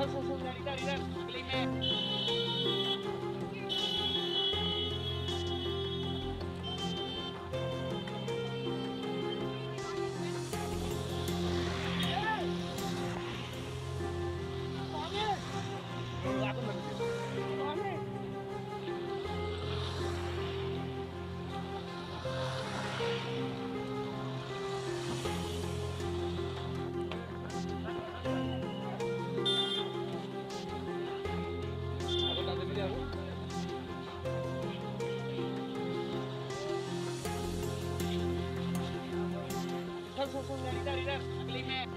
Nosotros solidaridad. Δηλαδή δε, δηλαδή.